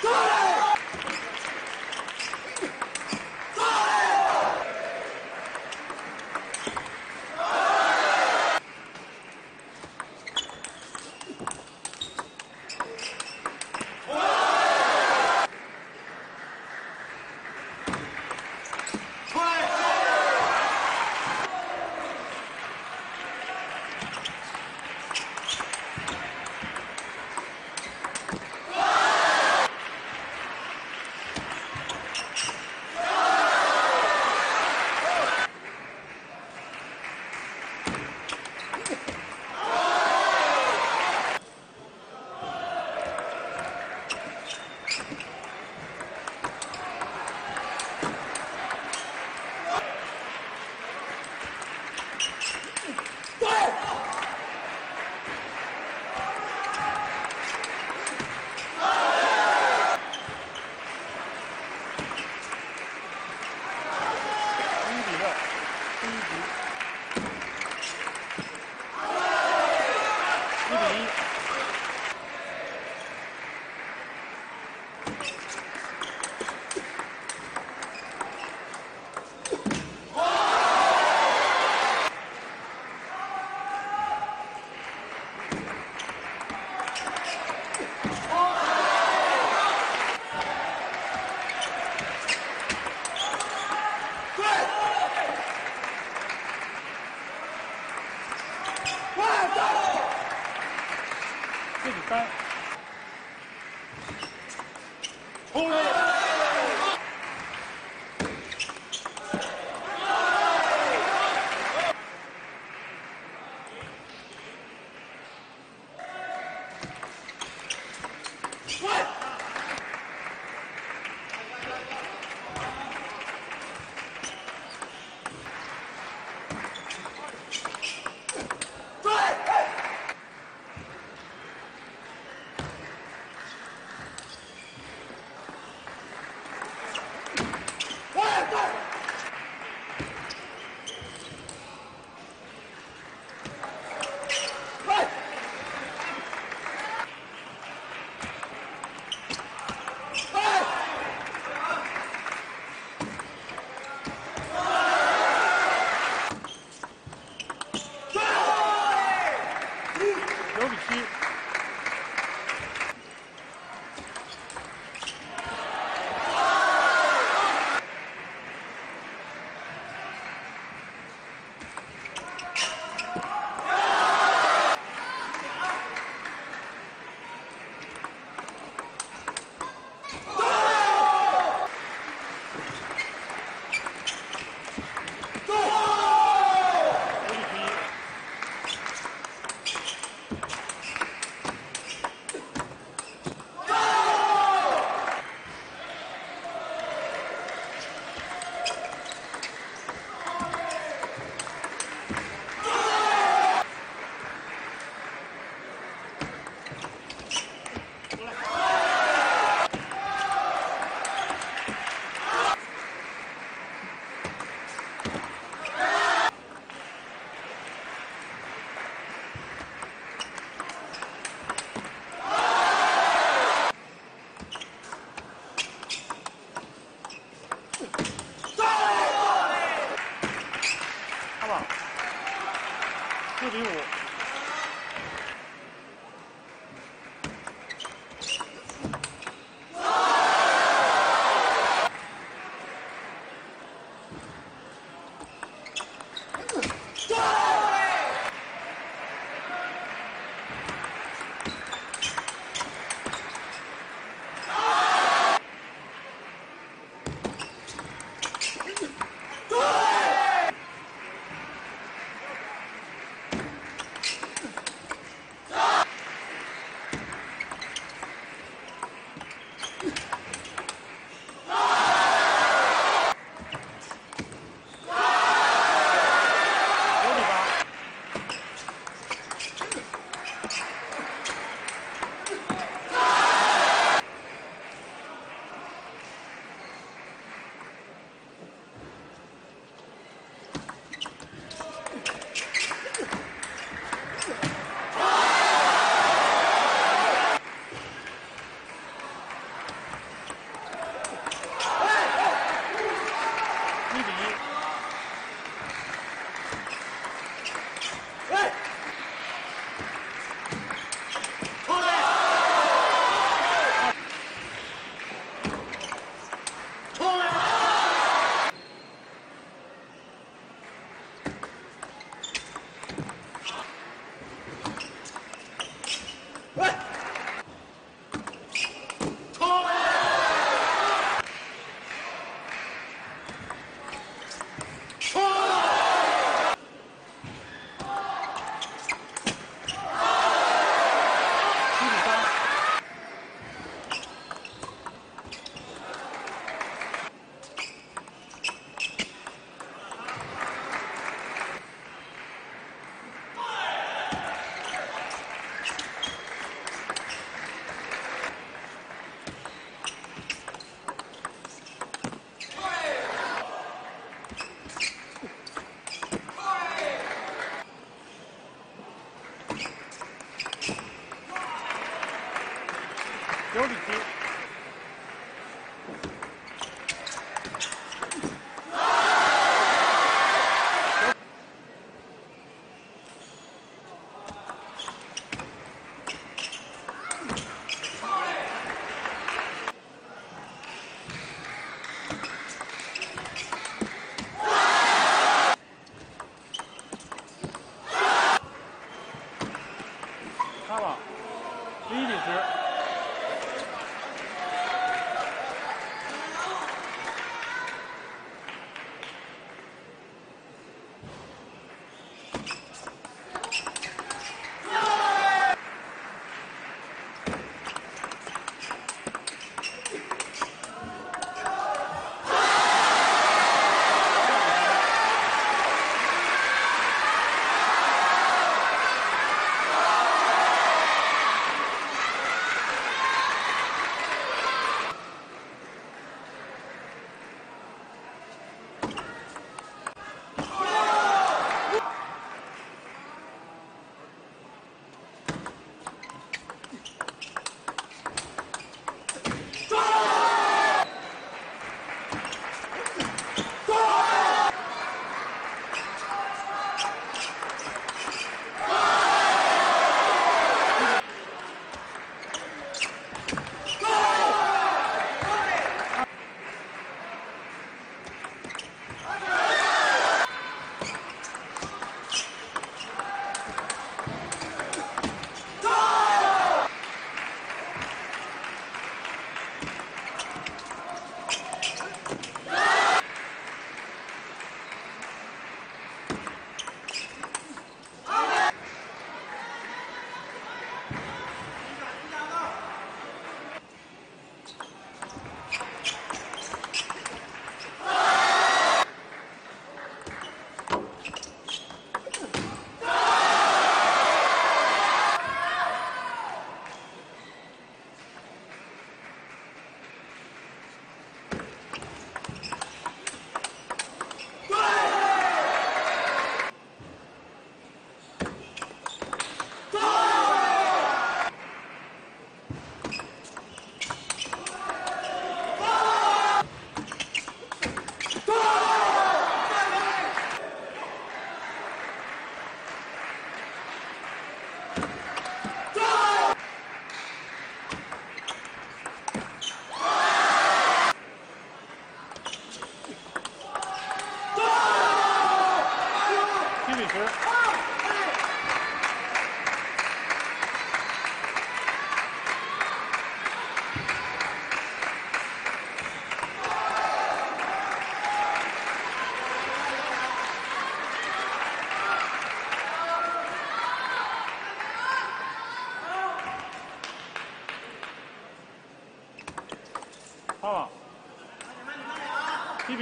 Go! 사이즈, 사이즈. questão de que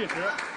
发网，七比十。